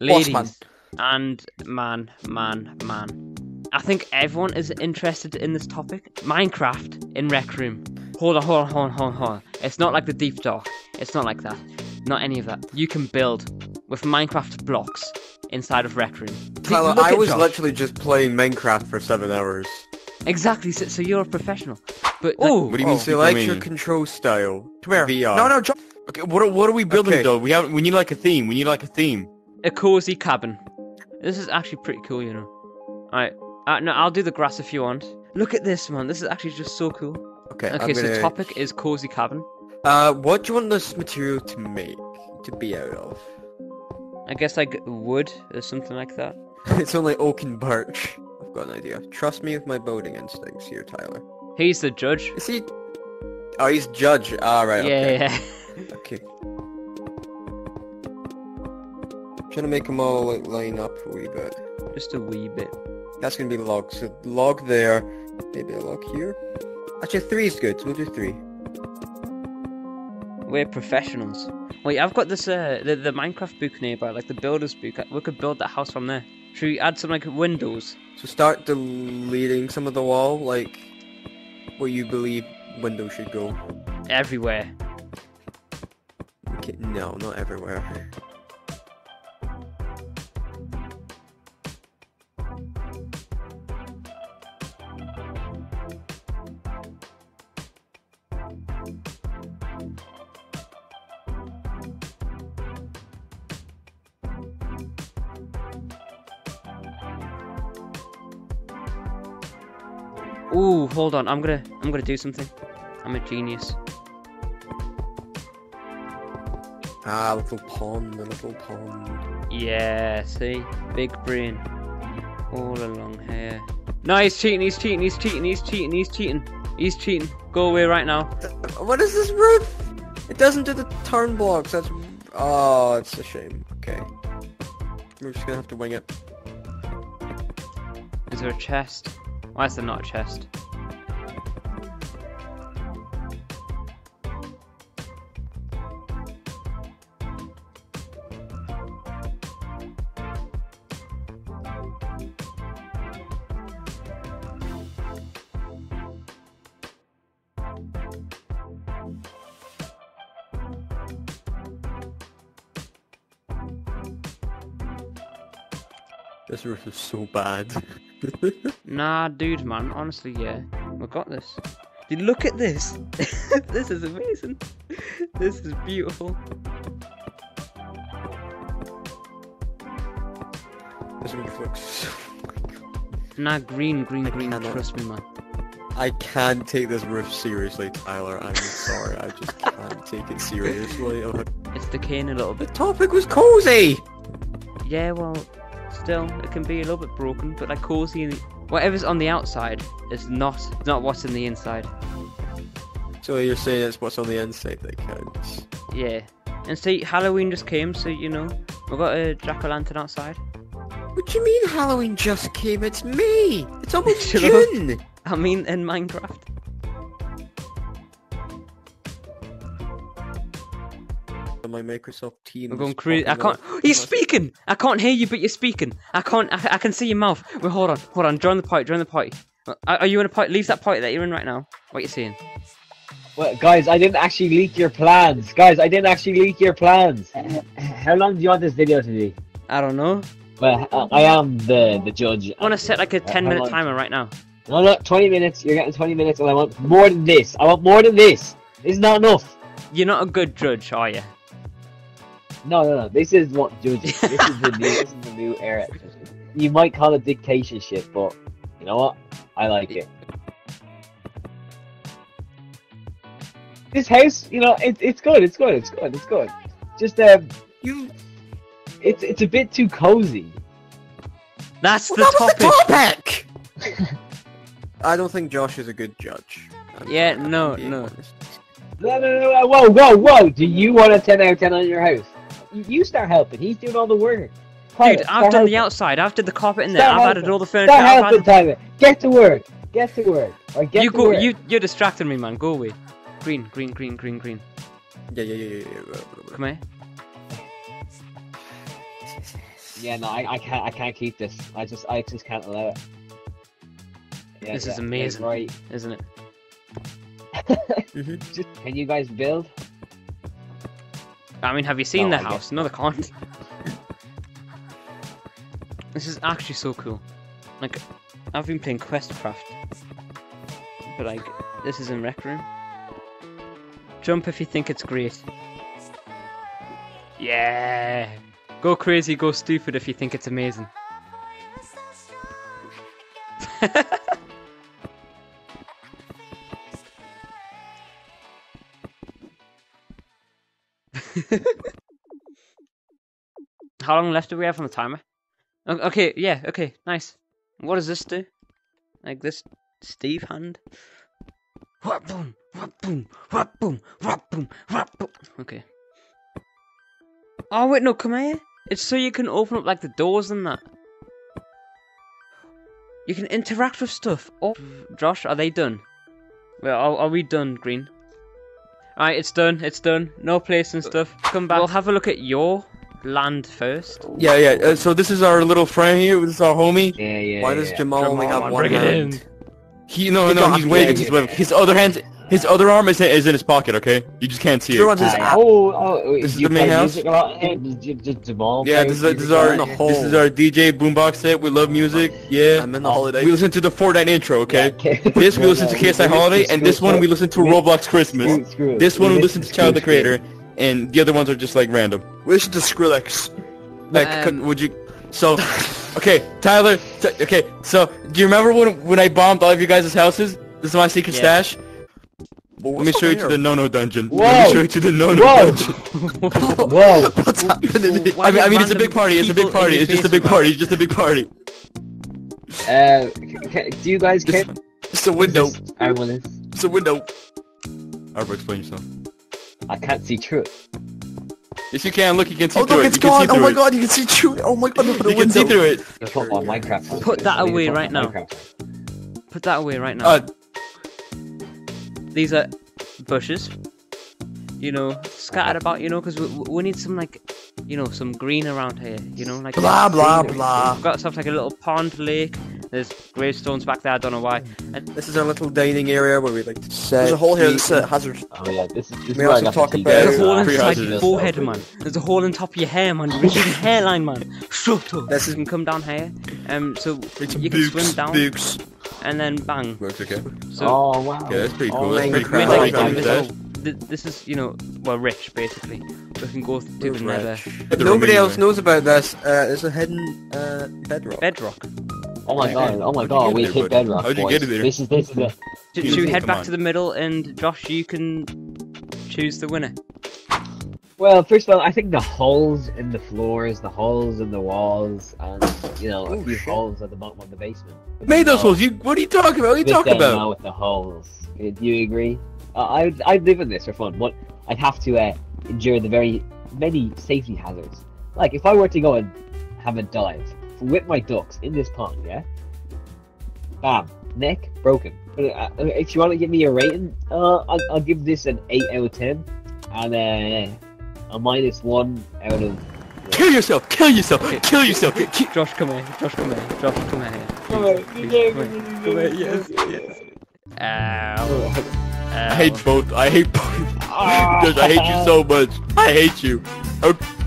Ladies man? and man, man, man. I think everyone is interested in this topic. Minecraft in Rec Room. Hold on, hold on, hold on, hold on, hold on. It's not like the Deep Dark. It's not like that. Not any of that. You can build with Minecraft blocks inside of Rec Room. Tyler, Look I was Josh. literally just playing Minecraft for seven hours. Exactly. So, so you're a professional. But Oh, like, what do you mean? Oh, select I your control style. Come here. VR. No, no, John. Okay, what are, what are we building Okay. though? We have we need like a theme. We need like a theme. A cozy cabin. This is actually pretty cool, you know. Alright. Uh, no, I'll do the grass if you want. Look at this, man. This is actually just so cool. Okay, Okay, I'm so gonna... topic is cozy cabin. Uh, what do you want this material to make? To be out of? I guess like wood or something like that. it's only oak and birch. I've got an idea. Trust me with my boating instincts here, Tyler. He's the judge. Is he... Oh, he's judge. Ah, right, yeah, okay. yeah. Okay. Trying to make them all like line up a wee bit. Just a wee bit. That's gonna be log. So log there, maybe a log here. Actually, three is good. So we'll do three. We're professionals. Wait, I've got this uh the, the Minecraft book nearby, like the builder's book. We could build that house from there. Should we add some like windows? So start deleting some of the wall, like where you believe windows should go. Everywhere. Okay, no, not everywhere. Ooh, hold on. I'm gonna I'm gonna do something. I'm a genius. Ah, little pond, a little pond. Yeah, see? Big brain. All along here. No, he's cheating, he's cheating, he's cheating, he's cheating, he's cheating. He's cheating. Go away right now. What is this roof? It doesn't do the turn blocks. That's oh, it's a shame. Okay, we're just gonna have to wing it. Is there a chest? Why is there not a chest? This roof is so bad. Nah, dude, man. Honestly, yeah. We got this. Dude, look at this. this is amazing. This is beautiful. this roof looks. So... Nah, green, green, I green. cannot- Trust me, man. I can't take this roof seriously, Tyler. I'm sorry. I just can't take it seriously. It's decaying a little bit. The topic was cozy. Yeah, well, still, it can be a little bit broken, but like cozy. And whatever's on the outside is not not what's in the inside. So you're saying it's what's on the inside that counts? Yeah. And see, Halloween just came, so you know, we got a jack o' lantern outside. What do you mean Halloween just came? It's me. It's almost. June. I mean, in Minecraft. My Microsoft Teams. We're going crazy. I can't. up. He's speaking. I can't hear you, but you're speaking. I can't. I, I can see your mouth. Wait, hold on, hold on. Join the party. Join the party. Uh, Are, are you in a party? Leave that party that you're in right now. What you seeing? Well, guys, I didn't actually leak your plans. Guys, I didn't actually leak your plans. How long do you want this video to be? I don't know. Well, I- I am the the judge. I want to set like a 10 how minute long? timer right now. No, no, 20 minutes. You're getting 20 minutes, and I want more than this. I want more than this. This is not enough. You're not a good judge, are you? No, no, no. This is what judging. this is the new. This is the new era. You might call it dictatorship, but you know what? I like it. This house, you know, it, it's good. It's good. It's good. It's good. Just um, You. it's it's a bit too cozy. That's Well, the that was topic. the topic. I don't think Josh is a good judge. I'm- Yeah, I'm no, no. honest. No, no, no, no. Whoa, whoa, whoa. Do you want a 10 out of 10 on your house? You- You start helping. He's doing all the work. Tyler, Dude, I've done the outside. I've did the carpet in there. Start I've added all the furniture. Start I've helping, added... Tyler. Get to work. Get to work. Or get You to go. work. You you're distracting me, man. Go away. Green, green, green, green, green. Yeah, yeah, yeah, yeah. yeah. Come here. Yeah, no, I, I can't I can't keep this. I just I just can't allow it. Yeah, This is amazing. Right. Isn't it? Mhm. Just, can you guys build? I mean, have you seen No, the I house? No, they can't. this is actually so cool. Like, I've been playing Questcraft, but like, this is in Rec Room. Jump if you think it's great. Yeah. Go crazy, go stupid if you think it's amazing. How long left do we have on the timer? Okay, yeah, okay, nice. What does this do? Like this Steve hand? Whap boom, whap boom, whap boom, whap boom, whap boom. Okay. Oh wait, no, come here. It's so you can open up like the doors and that. You can interact with stuff. Oh, Josh, are they done? Well, are, are we done, Green? Alright, it's done, it's done. No place and stuff. Come back. We'll have a look at your land first. Yeah, yeah. Uh, so this is our little friend here. This is our homie. Yeah, yeah. Why does yeah. Jamal only Jamal, have one bring it hand? in. He no no. He's waving. yeah, He's waving. His other hand, his other arm is is in his pocket. Okay, you just can't see it. one's his Uh, app. oh, oh, wait, This is the main play house? music a lot? Hey, Jamal Yeah, this is this is our the lot? this is our DJ boombox set. We love music. Yeah. I'm in the holiday. We listen to the Fortnite intro. Okay. Yeah, okay. This we listen to KSI Holiday, and this one we listen to Roblox Christmas. Screw- screw it. This one we We listen to listen Child the. Creator, and the other ones are just like random. We listen to Skrillex. Like, Um, could- would you? So, okay, Tyler. T- okay, so do you remember when when I bombed all of you guys' houses? This is my secret Yeah. stash. Well, Let me what's show you over to the here? no-no dungeon. Whoa! Let me show you to the no-no dungeon. Whoa! What's happening? Why I mean, I mean, it's a big party. It's a big party. It's just a big party. It's just a big party. Uh, c- c- do you guys care? It's a window. Everyone is. It's a window. Arbor, explain yourself. I can't see through it. Yes, you can. Look, you can see Oh through look, it. it's You can see gone! Oh my it. god, you can see through it! Oh my god, look at the You can see through it. Just put my Minecraft on. Put that I need to away right now. Minecraft. Put that away right now. Uh, These are bushes. You know, scattered about. You know, because we, we need some like, you know, some green around here. You know, like Blah, blah, greenery. blah. We've got stuff like a little pond, lake. There's gravestones back there. I don't know why. And This is our little dining area where we like to... Set There's a hole here the- that's uh, hazard. Oh yeah, this is this We also talk about- there's a hole uh, inside your forehead, man. There's a hole in top of your hair, man. You're reaching hairline, man. Shut up. This is- can come down here. Um, so it's you can swim down books. and then bang. Books, okay. So Oh wow. Yeah, that's pretty Oh, cool. That's pretty Minecraft. cool. That's pretty cool. This, th- this is, you know, well, rich basically. We can go through Who's the nether rich? the Nobody else way. knows about this. Uh, there's a hidden uh, bedrock. bedrock. Oh my god. Oh my god. We hit bedrock. How'd you boys. get there? This is this is it. Should, should we head back on. to the middle and Josh, you can choose the winner. Well, first of all, I think the holes in the floors, the holes in the walls, and you know, a Oh, few shit. holes at the bottom of the basement. Made those holes. You. What are you talking about? What are you talking down about? with the holes. Uh, Do you agree? I'd I'd live in this for fun, but I'd have to uh, endure the very many safety hazards. Like if I were to go and have a dive with my ducks in this pond, yeah, bam, neck broken. Uh, if you want to give me a rating, uh, I'll, I'll give this an eight out of ten, and uh, a minus one out of. Kill yourself. Kill yourself. Kill yourself. Ki- Josh, come here. Josh, come here. Josh, come here. Come on, Please, please, come here. Come here. Yes, yes. Ow. I hate both. I hate both. Josh, I hate you so much. I hate you. Okay.